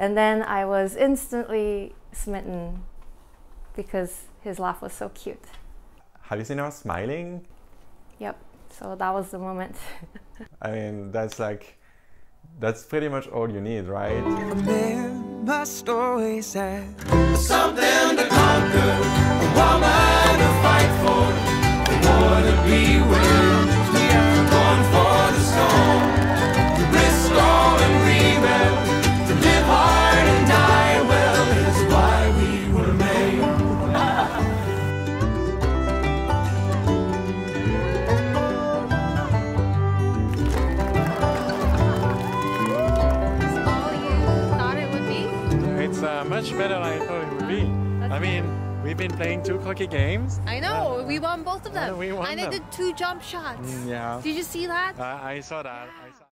And then I was instantly smitten because his laugh was so cute. Have you seen her smiling? Yep. So that was the moment. I mean, that's like, that's pretty much all you need, right? Uh, much better than I thought it would be. I mean, we've been playing two hockey games. I know, we won both of them. we won and I them. did two jump shots. Yeah. Did you see that? I, I saw that. I